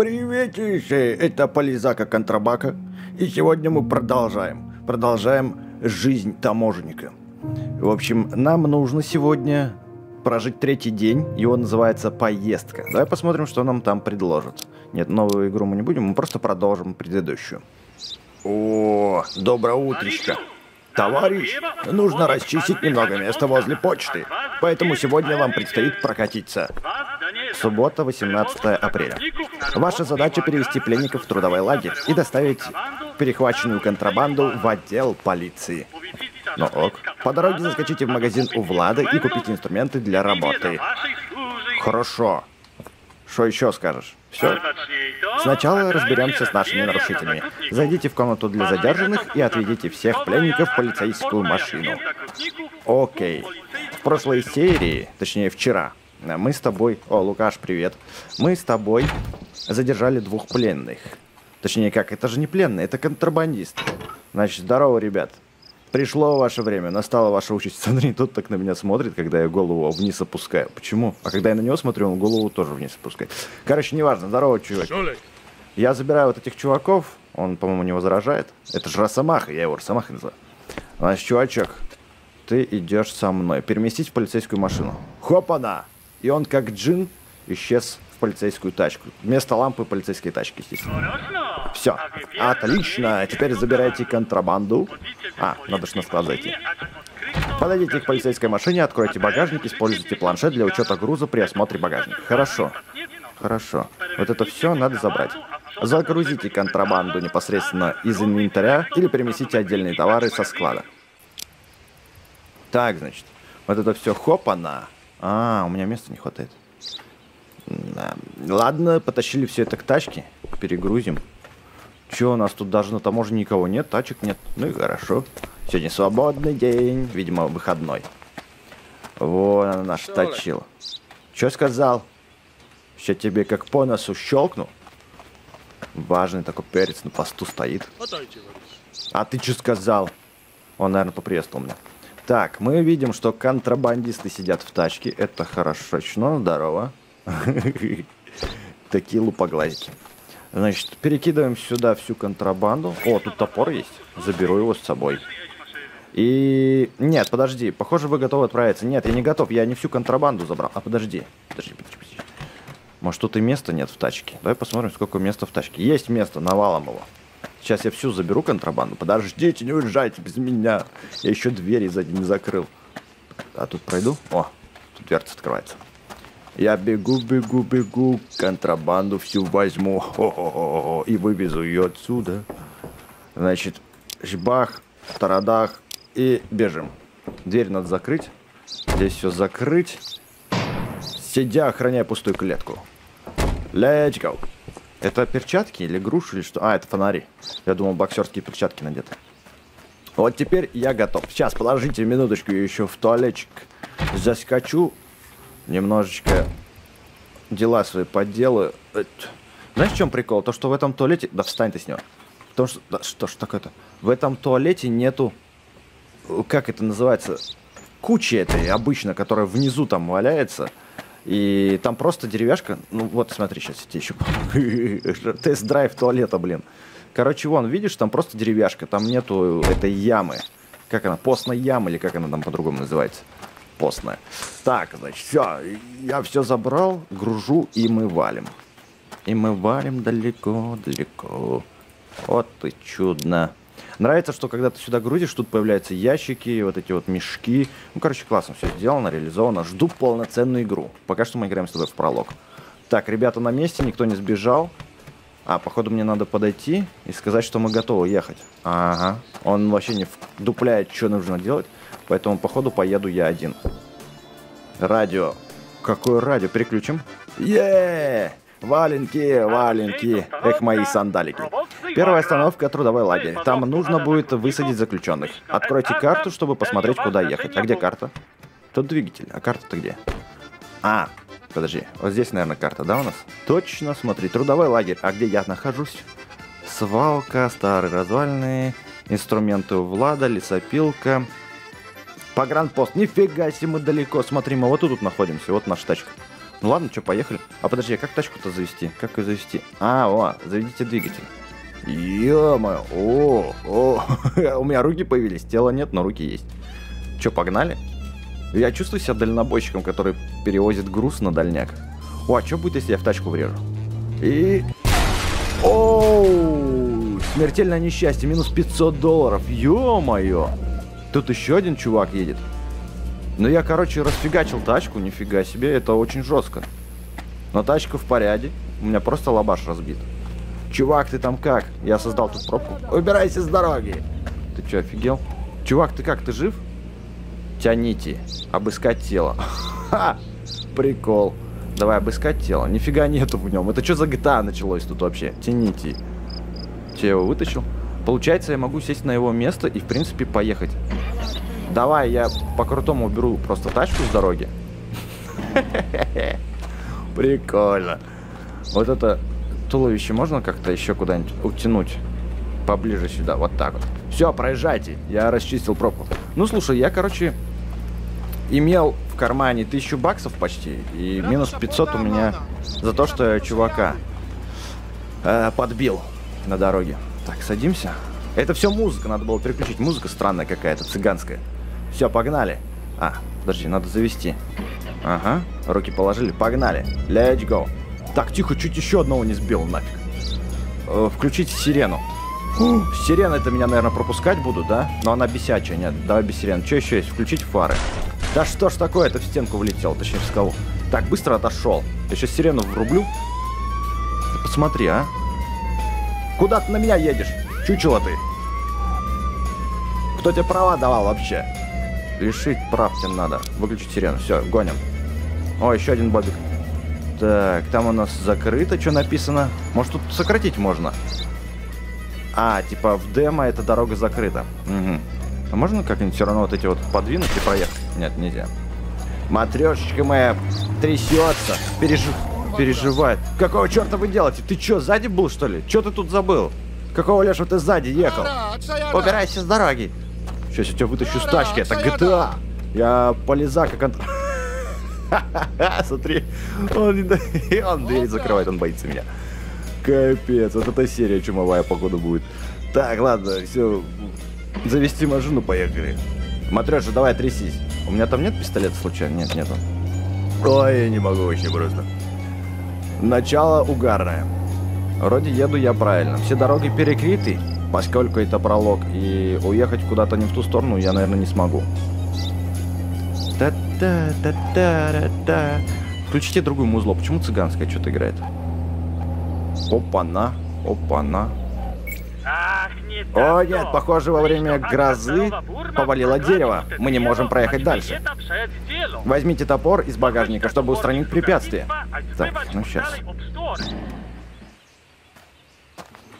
Приветище, это Полизака Контрабака. И сегодня мы продолжаем. Продолжаем жизнь таможенника. В общем, нам нужно сегодня прожить третий день. Его называется поездка. Давай посмотрим, что нам там предложат. Нет, новую игру мы не будем, мы просто продолжим предыдущую. О, доброе утречко. Товарищ, нужно расчистить немного места возле почты. Поэтому сегодня вам предстоит прокатиться. Суббота, 18 апреля. Ваша задача перевести пленников в трудовой лагерь и доставить перехваченную контрабанду в отдел полиции. Ну ок. По дороге заскочите в магазин у Влада и купите инструменты для работы. Хорошо. Что еще скажешь? Все? Сначала разберемся с нашими нарушителями. Зайдите в комнату для задержанных и отведите всех пленников в полицейскую машину. Окей. В прошлой серии, точнее вчера, мы с тобой... О, Лукаш, привет. Мы с тобой задержали двух пленных. Точнее, как, это же не пленные, это контрабандисты. Значит, здорово, ребят. Пришло ваше время, настала ваша участь. Смотри, тот так на меня смотрит, когда я голову вниз опускаю. Почему? А когда я на него смотрю, он голову тоже вниз опускает. Короче, неважно. Здорово, чувак. Я забираю вот этих чуваков. Он, по-моему, не возражает. Это же Росомаха, я его Росомахой называю. Значит, чувачок, ты идешь со мной. Переместить в полицейскую машину. Хопана! И он, как джин, исчез в полицейскую тачку. Вместо лампы полицейской тачки, естественно. Все. Отлично. Теперь забирайте контрабанду. А, надо же на склад зайти. Подойдите к полицейской машине, откройте багажник, используйте планшет для учета груза при осмотре багажника. Хорошо. Хорошо. Вот это все надо забрать. Загрузите контрабанду непосредственно из инвентаря или переместите отдельные товары со склада. Так, значит. Вот это все хопана. А, у меня места не хватает. Ладно, потащили все это к тачке. Перегрузим. Че, у нас тут даже на таможне никого нет, тачек нет. Ну и хорошо. Сегодня свободный день, видимо, выходной. Вот она наша точила. Че сказал? Сейчас тебе как по носу щелкну. Важный такой перец на посту стоит. А ты что сказал? Он, наверное, поприветствовал меня. Так, мы видим, что контрабандисты сидят в тачке. Это хорошо. Ну, здорово. Такие лупоглазики. Значит, перекидываем сюда всю контрабанду. О, тут топор есть. Заберу его с собой. И... Нет, подожди. Похоже, вы готовы отправиться. Нет, я не готов. Я не всю контрабанду забрал. А, подожди. Подожди, подожди, подожди. Может, тут и места нет в тачке. Давай посмотрим, сколько места в тачке. Есть место, навалом его. Сейчас я всю заберу контрабанду. Подождите, не уезжайте без меня. Я еще двери сзади не закрыл. А тут пройду? О, тут дверца открывается. Я бегу, бегу, бегу, контрабанду всю возьму Хо -хо -хо и вывезу ее отсюда. Значит, жбах, тарадах и бежим. Дверь надо закрыть. Здесь все закрыть. Сидя, охраняя пустую клетку. Let's go. Это перчатки или груши или что? А, это фонари. Я думал, боксерские перчатки надеты. Вот теперь я готов. Сейчас, подождите минуточку, я еще в туалетчик заскочу. Немножечко дела свои поделаю. Знаешь, в чем прикол? То, что в этом туалете... Да встань ты с него. Потому что... Да, что ж такое-то? В этом туалете нету... Как это называется? Кучи этой обычно, которая внизу там валяется. И там просто деревяшка. Ну вот, смотри, сейчас я тебе еще... Тест-драйв туалета, блин. Короче, вон, видишь, там просто деревяшка. Там нету этой ямы. Как она? Постная яма или как она там по-другому называется? Постная. Так, значит, все. Я все забрал, гружу, и мы валим. И мы валим далеко-далеко. Вот ты чудно. Нравится, что когда ты сюда грузишь, тут появляются ящики, вот эти вот мешки. Ну, короче, классно все сделано, реализовано. Жду полноценную игру. Пока что мы играем с тобой в пролог. Так, ребята на месте, никто не сбежал. А, походу мне надо подойти и сказать, что мы готовы ехать. Ага. Он вообще не вдупляет, что нужно делать. Поэтому, походу, поеду я один. Радио. Какое радио? Переключим. Еее! Валенки, валенки, эх мои сандалики. Первая остановка – трудовой лагерь. Там нужно будет высадить заключенных. Откройте карту, чтобы посмотреть, куда ехать. А где карта? Тут двигатель. А карта-то где? А, подожди. Вот здесь, наверное, карта, да, у нас? Точно, смотри. Трудовой лагерь. А где я нахожусь? Свалка, старые развалины, инструменты у Влада, лесопилка. Погранпост. Нифига себе мы далеко. Смотри, мы вот тут находимся. Вот наша тачка. Ну ладно, что, поехали. А подожди, а как тачку-то завести? Как ее завести? А, о, заведите двигатель. Ё-моё, о, о, у меня руки появились, тела нет, но руки есть. Че, погнали? Я чувствую себя дальнобойщиком, который перевозит груз на дальняк. О, а что будет, если я в тачку врежу? И... Оу! Смертельное несчастье, минус 500 долларов. Ё-моё! Тут еще один чувак едет. Ну я, короче, расфигачил тачку, нифига себе, это очень жестко. Но тачка в порядке, у меня просто лабаш разбит. Чувак, ты там как? Я создал тут пробку. Убирайся с дороги! Ты что, офигел? Чувак, ты как, ты жив? Тяните. Обыскать тело. Ха! Прикол. Давай обыскать тело. Нифига нету в нем. Это что за GTA началось тут вообще? Тяните. Че, его вытащил? Получается, я могу сесть на его место и, в принципе, поехать. Давай, я по-крутому уберу просто тачку с дороги. Прикольно. Вот это туловище можно как-то еще куда-нибудь утянуть? Поближе сюда, вот так вот. Все, проезжайте. Я расчистил пробку. Ну, слушай, я, короче, имел в кармане 1000 баксов почти. И минус 500 у меня за то, что я чувака э, подбил на дороге. Так, садимся. Это все музыка, надо было переключить. Музыка странная какая-то, цыганская. Все, погнали. А, подожди, надо завести. Ага, руки положили, погнали. Let's go. Так, тихо, чуть еще одного не сбил нафиг. Э, включить сирену. Сирена это меня, наверное, пропускать будут, да? Но она бесячая, нет, давай без сирены. Что еще есть? Включить фары. Да что ж такое, это в стенку влетел, точнее в скалу. Так, быстро отошел. Я сейчас сирену врублю. Посмотри, а. Куда ты на меня едешь? Чучело ты. Кто тебе права давал вообще? Лишить прав тебе надо. Выключить сирену. Все, гоним. О, еще один бобик. Так, там у нас закрыто, что написано. Может, тут сократить можно? А, типа в демо эта дорога закрыта. Угу. А можно как-нибудь все равно вот эти вот подвинуть и проехать? Нет, нельзя. Матрешечка моя трясется, пережив... переживает. Какого черта вы делаете? Ты что, сзади был, что ли? Что ты тут забыл? Какого леша ты сзади ехал? Убирайся с дороги. Сейчас я тебя вытащу с тачки, это GTA. Я полеза как он... Смотри, он, он дверь закрывает, он боится меня. Капец, вот эта серия чумовая, походу, будет. Так, ладно, все, завести машину, поехали. Матреша, давай трясись. У меня там нет пистолета случайно? Нет, нету. Ой, я не могу вообще просто. Начало угарное. Вроде еду я правильно. Все дороги перекрыты, поскольку это пролог, и уехать куда-то не в ту сторону я, наверное, не смогу. Та-та-та-та-та. Включите другую музло. Почему цыганская что-то играет? Опа-на, опа-на. О нет, похоже, во время грозы повалило дерево. Мы не можем проехать дальше. Возьмите топор из багажника, чтобы устранить препятствие. Так, ну сейчас.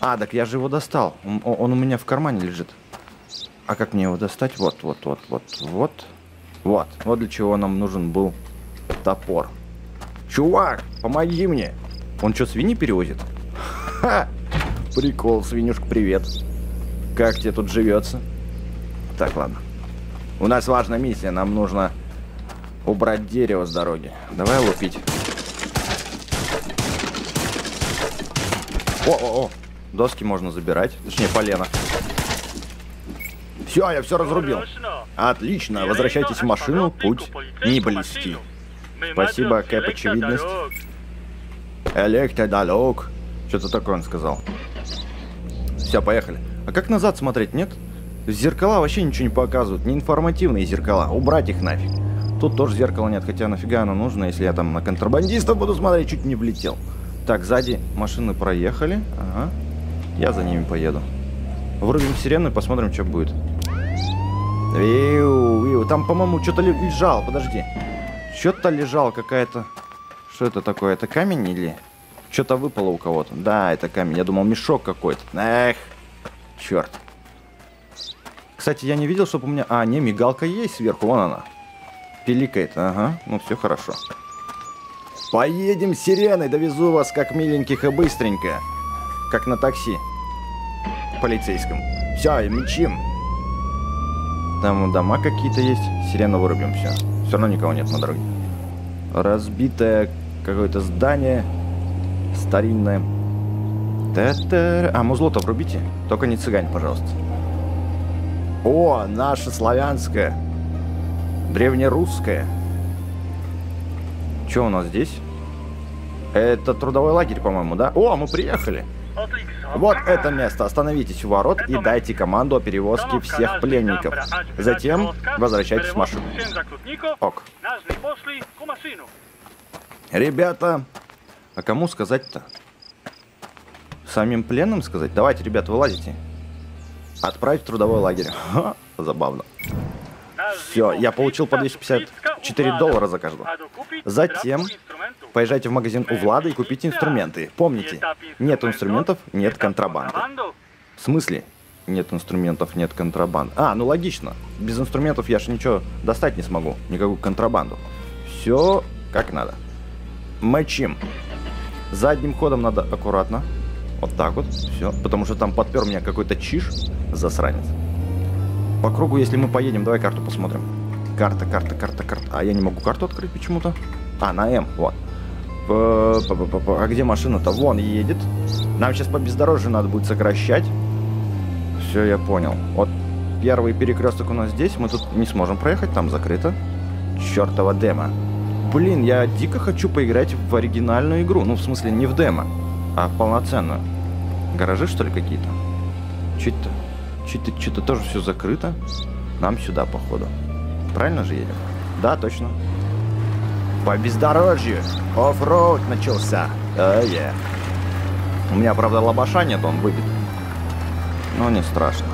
А, так я же его достал. Он, он у меня в кармане лежит. А как мне его достать? Вот, вот, вот, вот, вот. Вот. Вот для чего нам нужен был топор. Чувак, помоги мне. Он что, свиньи перевозит? Ха! Прикол, свинюшка, привет. Как тебе тут живется? Так, ладно. У нас важная миссия, нам нужно убрать дерево с дороги. Давай лупить. О-о-о, доски можно забирать, точнее полено. Все, я все разрубил. Отлично, возвращайтесь в машину, путь не близкий. Спасибо, Кэп, очевидность. Электродалек. Что-то такое он сказал. Все, поехали. А как назад смотреть, нет? Зеркала вообще ничего не показывают. Не информативные зеркала. Убрать их нафиг. Тут тоже зеркала нет, хотя нафига оно нужно, если я там на контрабандиста буду смотреть, чуть не влетел. Так, сзади машины проехали. Ага. Я за ними поеду. Врубим сирену и посмотрим, что будет. Виу, виу. Там, по-моему, что-то лежал. Подожди. Что-то лежал какая-то... Что это такое? Это камень или... Что-то выпало у кого-то. Да, это камень. Я думал, мешок какой-то. Эх, черт. Кстати, я не видел, чтобы у меня... А, не, мигалка есть сверху. Вон она. Пиликает. Ага, ну все хорошо. Поедем сиреной, довезу вас как миленьких и быстренько. Как на такси. Полицейском. Все, мечим. Там дома какие-то есть. Сирену вырубим, все. Все равно никого нет на дороге. Разбитая Какое-то здание старинное. Та-та. А, музло-то врубите. Только не цыгань, пожалуйста. О, наше славянское. Древнерусское. Что у нас здесь? Это трудовой лагерь, по-моему, да? О, мы приехали. Вот это место. Остановитесь у ворот и дайте команду о перевозке всех пленников. Затем возвращайтесь в машину. Ок. Ребята, а кому сказать-то? Самим пленным сказать? Давайте, ребята, вылазите. Отправить в трудовой лагерь. Ха, забавно. Все, я получил по 254 доллара за каждого. Затем поезжайте в магазин у Влада и купите инструменты. Помните, нет инструментов, нет контрабанды. В смысле? Нет инструментов, нет контрабанды. А, ну логично. Без инструментов я же ничего достать не смогу. Никакую контрабанду. Все как надо. Мочим. Задним ходом надо аккуратно. Вот так вот. Все. Потому что там подпер меня какой-то чиш. Засранец. По кругу, если мы поедем, давай карту посмотрим. Карта, карта, карта, карта. А я не могу карту открыть почему-то. А, на М, вот. А где машина-то? Вон едет. Нам сейчас по бездорожью надо будет сокращать. Все, я понял. Вот первый перекресток у нас здесь. Мы тут не сможем проехать, там закрыто. Чертова демо. Блин, я дико хочу поиграть в оригинальную игру. Ну, в смысле, не в демо, а в полноценную. Гаражи, что ли, какие-то? Че это? Что-то что тоже все закрыто. Нам сюда, походу. Правильно же едем? Да, точно. По бездорожью. Оффроуд начался. Oh, yeah. У меня, правда, лобаша нет, он выбит. Но не страшно.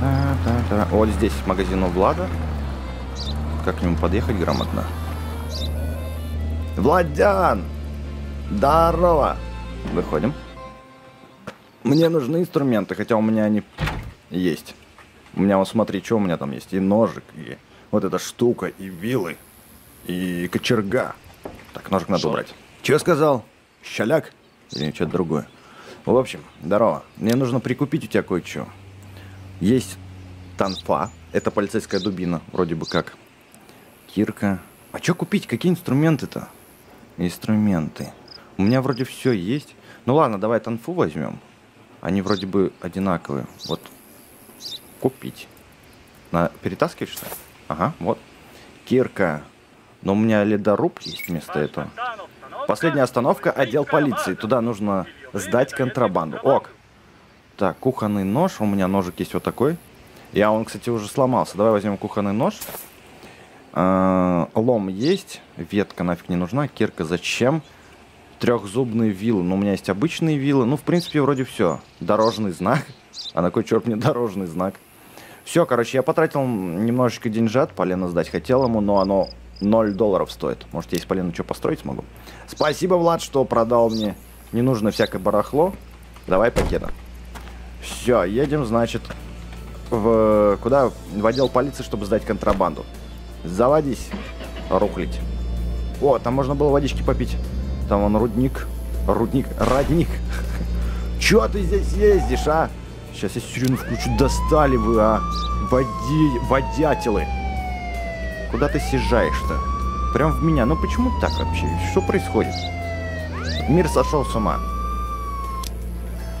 Та -та -та. Вот здесь магазин у Влада. Как к нему подъехать грамотно? Владян! Здорово! Выходим. Мне нужны инструменты, хотя у меня они есть. У меня, вот смотри, что у меня там есть. И ножик, и вот эта штука, и вилы, и кочерга. Так, ножик надо убрать. Че сказал? Щаляк? Или что-то другое? В общем, здорово. Мне нужно прикупить у тебя кое-что. Есть танфа. Это полицейская дубина, вроде бы как. Кирка. А что купить? Какие инструменты-то? Инструменты. У меня вроде все есть. Ну ладно, давай танфу возьмем. Они вроде бы одинаковые. Вот. Купить. На... Перетаскивать, что? Ага, вот. Кирка. Но у меня ледоруб есть вместо этого. Последняя остановка – отдел полиции. Туда нужно сдать контрабанду. Ок. Так, кухонный нож. У меня ножик есть вот такой. Я, он, кстати, уже сломался. Давай возьмем кухонный нож. -э лом есть. Ветка нафиг не нужна. Кирка зачем? Трехзубные вилы. Ну, у меня есть обычные вилы. Ну, в принципе, вроде все. Дорожный знак. А на кой черт мне дорожный знак? Все, короче, я потратил немножечко деньжат. Полено сдать хотел ему, но оно 0 долларов стоит. Может, я из полена что построить смогу? Спасибо, Влад, что продал мне ненужное всякое барахло. Давай пакета. Все, едем, значит, в... Куда? В отдел полиции, чтобы сдать контрабанду. Заводись, рухлить. О, там можно было водички попить. Там он рудник. Рудник. Родник. Чё ты здесь ездишь, а? Сейчас я сирену включу. Достали вы, а? Води... Водятелы. Куда ты съезжаешь-то? Прям в меня. Ну почему так вообще? Что происходит? Мир сошел с ума.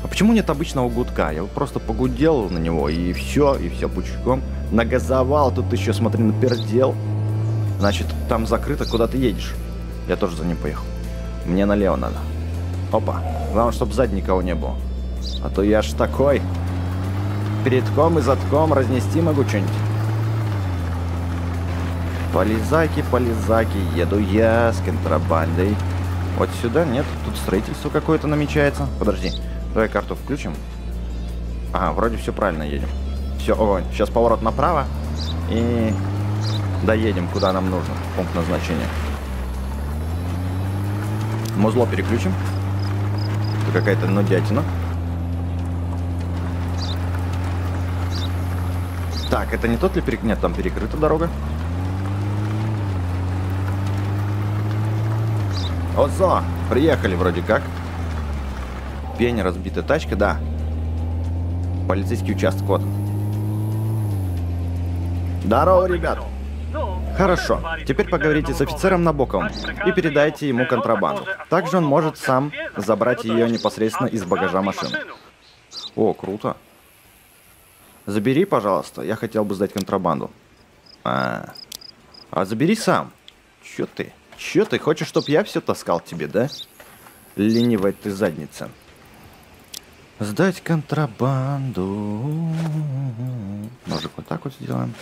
А почему нет обычного гудка? Я просто погудел на него, и все, и все пучком. Нагазовал, тут еще, смотри, напердел. Значит, там закрыто, куда ты едешь. Я тоже за ним поехал. Мне налево надо. Опа. Главное, чтобы сзади никого не было. А то я ж такой. Передком и задком разнести могу что-нибудь. Полизаки, полизаки, еду я с контрабандой. Вот сюда нет, тут строительство какое-то намечается. Подожди, давай карту включим. Ага, вроде все правильно едем. Все, о, сейчас поворот направо. И доедем, куда нам нужно. Пункт назначения. Музло переключим. Какая-то нудятина. Так, это не тот ли перек... Нет, там перекрыта дорога. Озо! Приехали вроде как. Пень, разбитая тачка, да. Полицейский участок, вот. Здорово, ребят. Хорошо. Теперь поговорите с офицером Набоковым и передайте ему контрабанду. Также он может сам забрать ее непосредственно из багажа машины. О, круто. Забери, пожалуйста. Я хотел бы сдать контрабанду. А, а забери сам. Чё ты? Чё ты? Хочешь, чтоб я все таскал тебе, да? Ленивая ты задница. Сдать контрабанду. Может, вот так вот сделаем.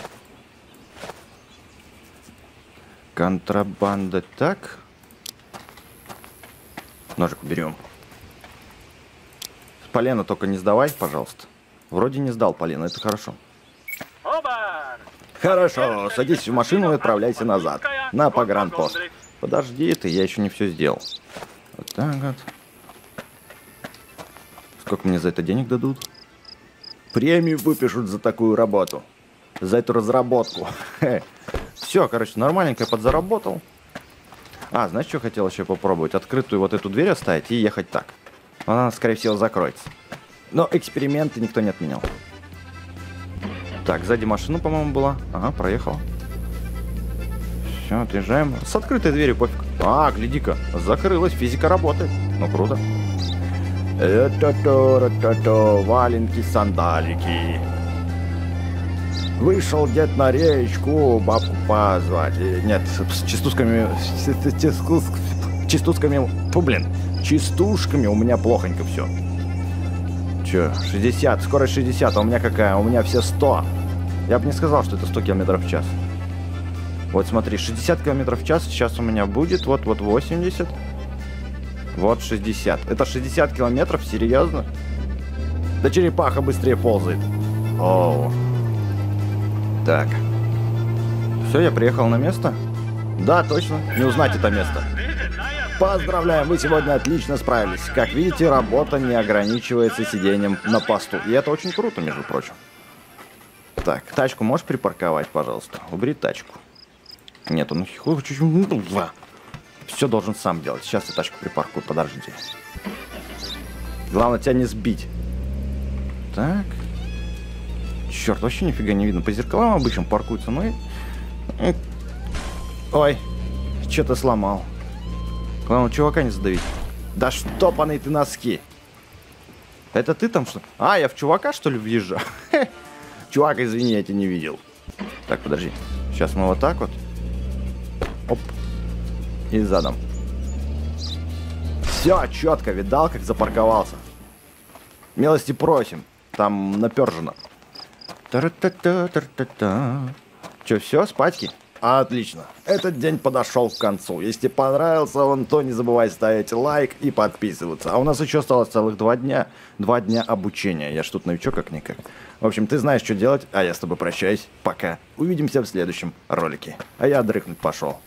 Контрабанда так. Ножик уберем. Полено только не сдавай, пожалуйста. Вроде не сдал полено, это хорошо. Хорошо, садись в машину и отправляйся назад. На погранпост. Подожди ты, я еще не все сделал. Вот так вот. Сколько мне за это денег дадут? Премию выпишут за такую работу. За эту разработку. Все, короче, нормальненько подзаработал. А, знаешь, что хотел еще попробовать? Открытую вот эту дверь оставить и ехать так. Она, скорее всего, закроется. Но эксперименты никто не отменял. Так, сзади машина, по-моему, была. Ага, проехал. Все, отъезжаем. С открытой дверью пофиг. А, гляди-ка, закрылась, физика работает. Ну, круто. Это-то, валенки, сандалики. Вышел дед на речку бабку позвать. Нет, с частушками... Частушками... Фу, блин. Частушками у меня плохонько все. Че, 60, скорость 60, а у меня какая? У меня все 100. Я бы не сказал, что это 100 км в час. Вот смотри, 60 км в час сейчас у меня будет, вот-вот 80. Вот 60. Это 60 километров, серьезно? Да черепаха быстрее ползает. Оу. Так. Все, я приехал на место? Да, точно. Не узнать это место. Поздравляем, вы сегодня отлично справились. Как видите, работа не ограничивается сидением на посту. И это очень круто, между прочим. Так, тачку можешь припарковать, пожалуйста? Убери тачку. Нет, он Все должен сам делать. Сейчас я тачку припаркую, подождите. Главное тебя не сбить. Так. Черт, вообще нифига не видно. По зеркалам обычно паркуются, но... Ой, что-то сломал. Главное, чувака не задавить. Да штопанные ты носки. Это ты там что? А, я в чувака, что ли, въезжаю? Чувак, извини, я тебя не видел. Так, подожди. Сейчас мы вот так вот. Оп. И задом. Все, четко, видал, как запарковался. Милости просим. Там напержено. Та-та-та-та-та-та. Че, все, спать? Отлично. Этот день подошел к концу. Если понравился он, то не забывай ставить лайк и подписываться. А у нас еще осталось целых два дня. Два дня обучения. Я ж тут новичок как-никак. В общем, ты знаешь, что делать, а я с тобой прощаюсь. Пока. Увидимся в следующем ролике. А я дрыхнуть пошел.